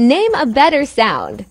Name a better sound.